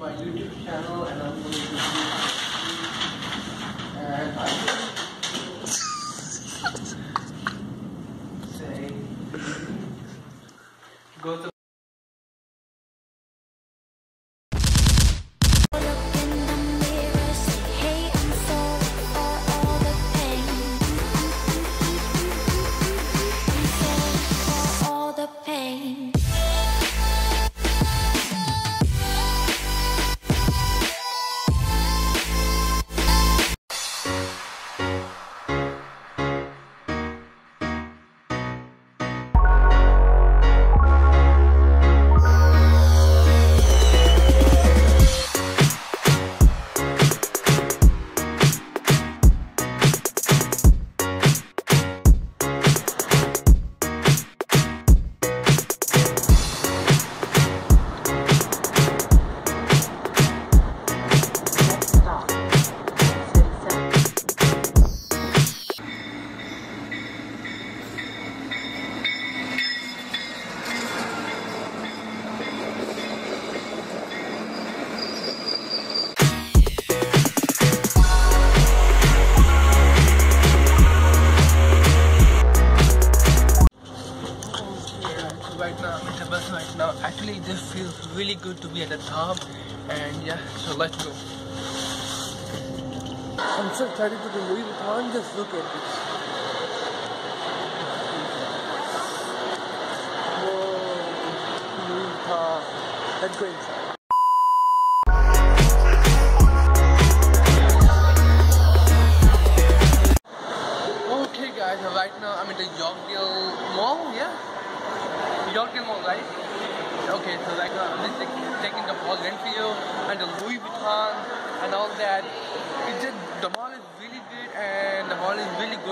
my YouTube channel and I'm going to really good to be at the top, and yeah, so let's go. I'm so excited to the Louis Vuitton. Just look at this. Whoa, Louis Vuitton. Let's go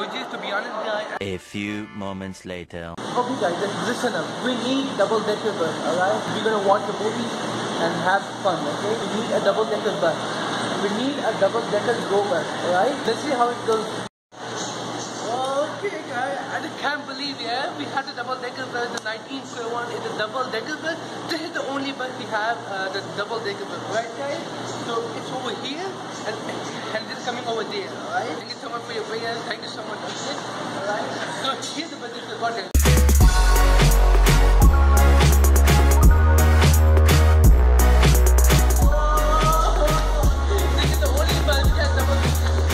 mall is gorgeous to be honest guys. A few moments later. Okay guys, just listen up. We need double decker bus, alright? We're gonna watch the movie and have fun, okay? We need a double decker bus. We need a double decker go bus, alright? Let's see how it goes. Okay guys, I can't believe yeah, we had the double decker bus, the 19 square one is a double decker bus. This is the only bus we have, uh, the double decker bus, right guys? So it's over here and, and this is coming over there, alright? Thank you so much for your prayers, thank you so much, okay? Alright? So here's the bus that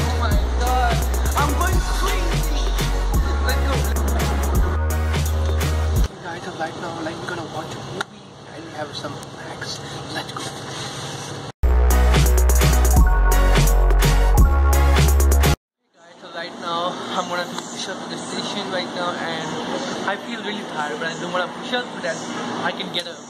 Oh my god. Right now, like we're gonna watch a movie and have some snacks. Let's go. Really tired but I don't wanna push up so that I can get a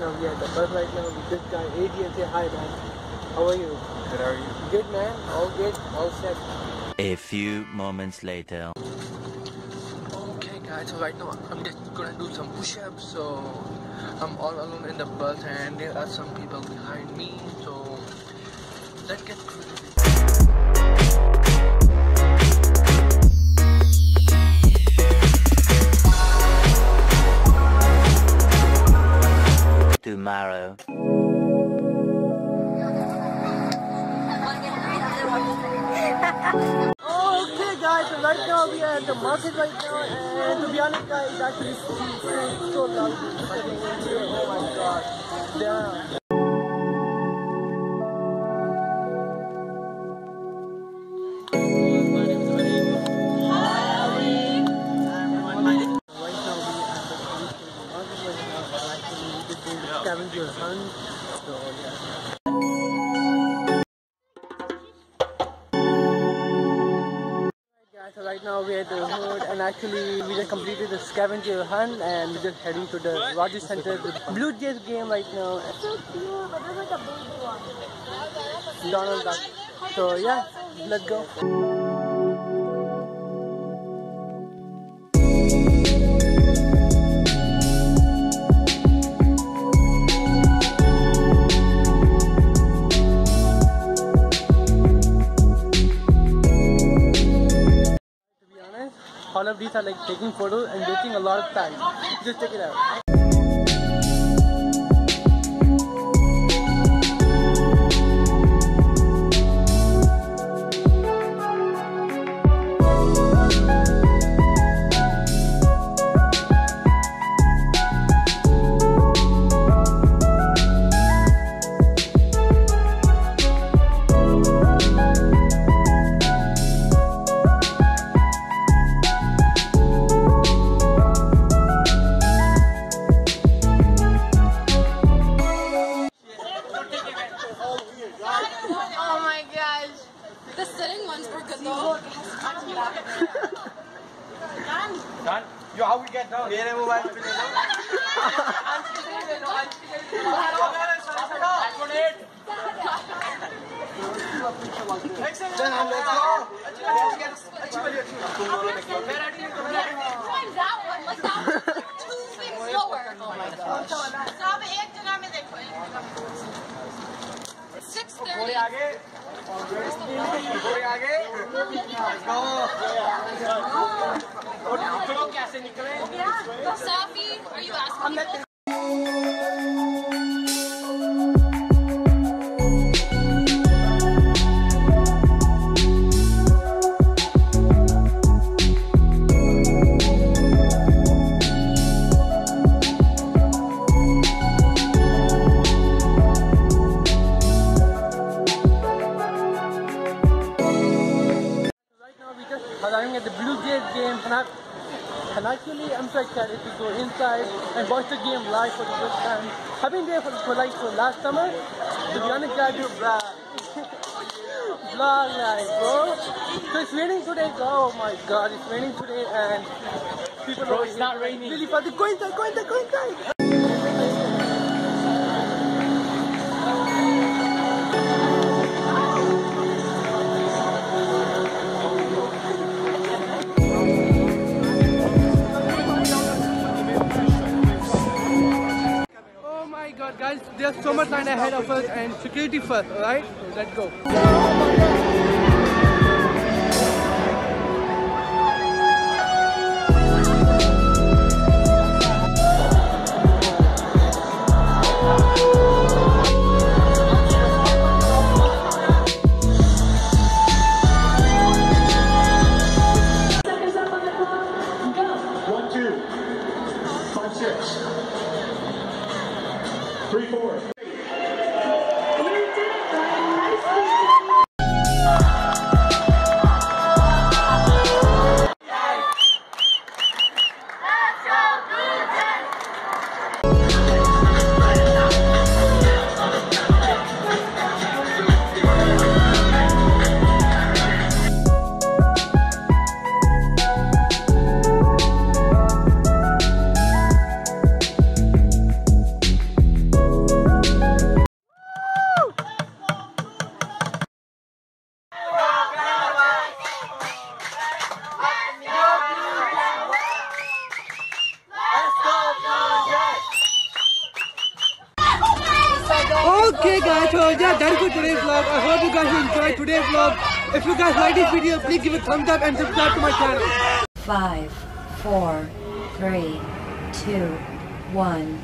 now we are at the bus right now with this guy, AJ. Say hi, man. How are you? Good, how are you? Good, man. All good. All set. A few moments later. Okay, guys. So right now I'm just gonna do some push-ups. So I'm all alone in the bus, and there are some people behind me. So let's get right now we are at the market right now, and to be honest, guys, actually so, loud. Oh my god. Damn. Actually we just completed the scavenger hunt and we're just heading to the Rogers Center, the Blue Jays game right now. So cute, but there's like a baby one. Donald Duck. So yeah, let's go. Are like taking photos and wasting a lot of time. Just check it out. Done? Yo, how we get down? मेरे mobile पे ले लो। Then हम let's go. Let's get अच्छी वाली अच्छी वाली। तुम दोनों निकलो। Try that one. Like that one. Two things slower. Oh my gosh. अब एक जगह में देखो. Six थोड़े thirty. आगे। थोड़े आगे। Oh, Saify, are you asking people? I'm so excited to go inside and watch the game live for the first time. I've been there for, for like for last summer. To be honest guys, you vlog. vlog like bro. So it's raining today. Oh my god, it's raining today and people Bro, it's not raining. Really fast. Go inside, go inside, go inside. So much line ahead of us and security first, alright? Let's go. Three, four. Done for today's vlog. I hope you guys enjoyed today's vlog. If you guys like this video, please give a thumbs up and subscribe to my channel. Five, four, three, two, one.